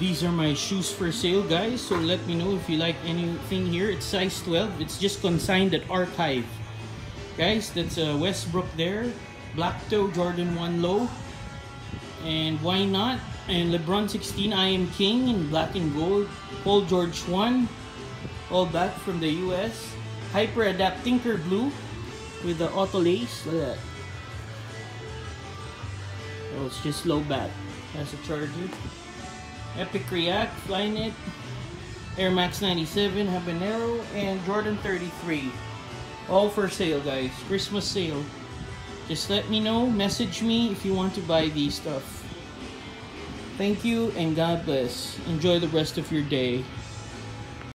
These are my shoes for sale, guys. So let me know if you like anything here. It's size 12. It's just consigned at Archive. Guys, that's uh, Westbrook there. Black toe, Jordan 1 low. And why not? And LeBron 16, I am King in black and gold. Paul George 1. All back from the US. Hyper Adapt Tinker Blue with the auto lace. Look at that. Oh, it's just low back. That's a charger. Epic React, Flyknit, Air Max 97, Habanero, and Jordan 33. All for sale, guys. Christmas sale. Just let me know, message me if you want to buy these stuff. Thank you and God bless. Enjoy the rest of your day.